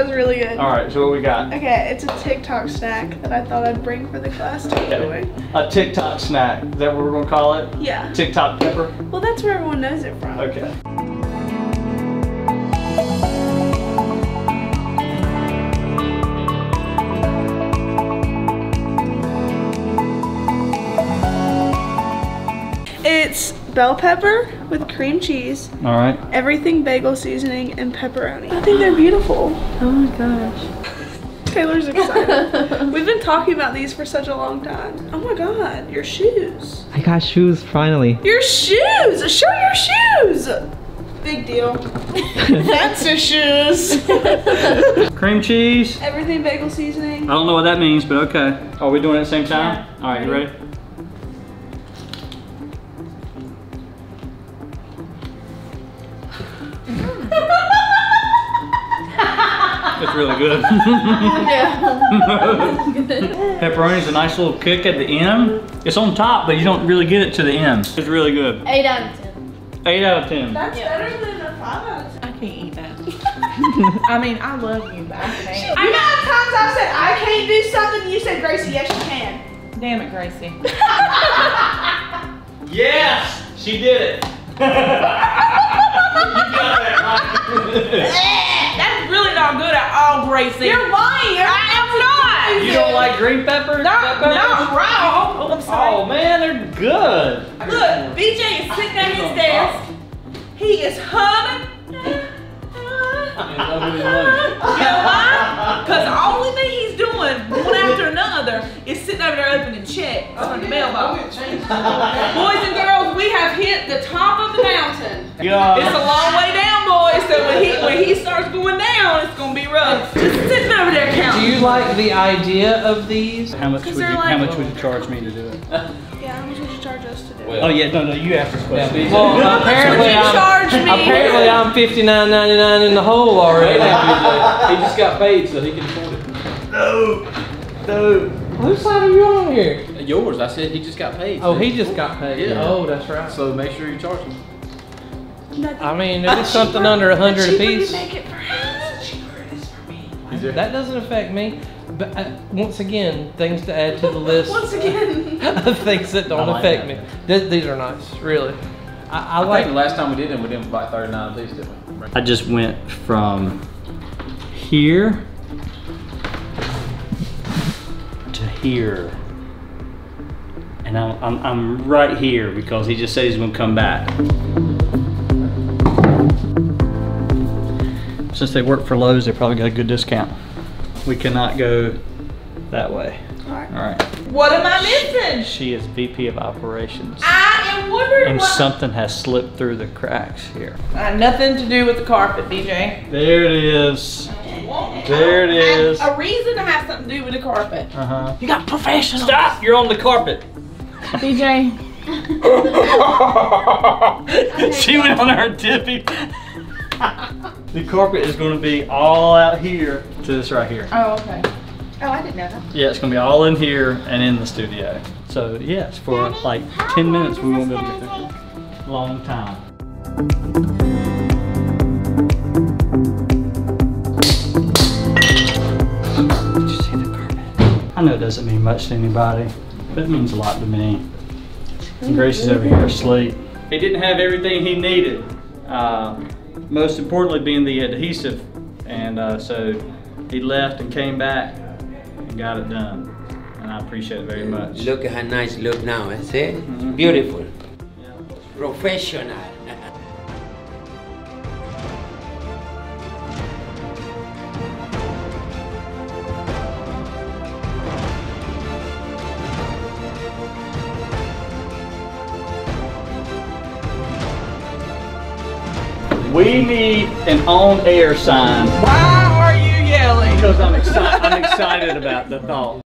That was really good. All right, so what we got? Okay, it's a TikTok snack that I thought I'd bring for the class to enjoy. A TikTok snack. Is that what we're gonna call it? Yeah. TikTok pepper. Well, that's where everyone knows it from. Okay. It's bell pepper with cream cheese, All right. everything bagel seasoning, and pepperoni. I think they're beautiful. Oh my gosh. Taylor's excited. We've been talking about these for such a long time. Oh my god, your shoes. I got shoes finally. Your shoes! Show your shoes! Big deal. Fancy shoes. Cream cheese. Everything bagel seasoning. I don't know what that means, but okay. Are we doing it at the same time? Yeah. All right, you ready? It's really good. Pepperoni's a nice little kick at the end. It's on top, but you don't really get it to the end. It's really good. Eight out of ten. Eight out of ten. That's better than a five out of ten. I can't eat that. I mean, I love you, but I can't. You know how times I've said I can't do something, you said, Gracie, yes you can. Damn it, Gracie. Yes, she did it. you got that right. All, Gracie. You're lying. You're I am not. You don't like green peppers? Not, Red peppers? not raw. Oh, I'm sorry. Oh man, they're good. Look, BJ is sitting at his desk. He is humming. You know why? Because the only thing he's doing, one after another, is sitting over there opening checks on the mailbox. Boys and girls, we have hit the top of the mountain. God. It's a long way down, boys. So when he when he starts going down, it's gonna be rough. Just sitting over there Do you like the idea of these? How much would 'Cause you they're How much would you charge me to do it? Yeah, how much would you charge us to do? It? Oh yeah, no, no, you asked this question. Well, apparently would I'm, charge me? apparently I'm fifty nine ninety nine in the hole already. He just got paid so he can afford it. No, no. Whose side are you on here? Yours, I said he just got paid. Oh, he just got paid. Yeah. Oh, that's right. So make sure you charge him. I mean, if it's something under a hundred The cheaper for me. that doesn't affect me. But uh, once again, things to add to the list Once again. of things that don't like affect that. me. Th- these are nice, really. I, I, I, like. think the last time we did them, we did them for about 39 apiece, didn't we? I just went from here to here. And I'm, I'm, I'm right here because he just said he's gonna come back. Since they work for Lowe's, they probably got a good discount. We cannot go that way. Alright. All right. What am I missing? She is VP of Operations. I am wondering And what. something has slipped through the cracks here. Uh, nothing to do with the carpet, BJ. There it is. There it is. A reason to have something to do with the carpet. Uh-huh. You got professional. Stop! You're on the carpet. BJ. she went on her tippy. the carpet is going to be all out here to this right here. Oh, okay. Oh, I didn't know that. Yeah, it's going to be all in here and in the studio. So yes, for like 10 minutes we won't be able to get there. Long time. Did you see the carpet? I know it doesn't mean much to anybody, but it means a lot to me. And is over here asleep. He didn't have everything he needed. Uh, most importantly being the adhesive. And uh, so he left and came back and got it done. And I appreciate it very much. Look at how nice it look now, eh? see? Mhm. Beautiful, Yeah. professional. We need an on-air sign Why are you yelling? because I'm, exci- I'm excited about the thought.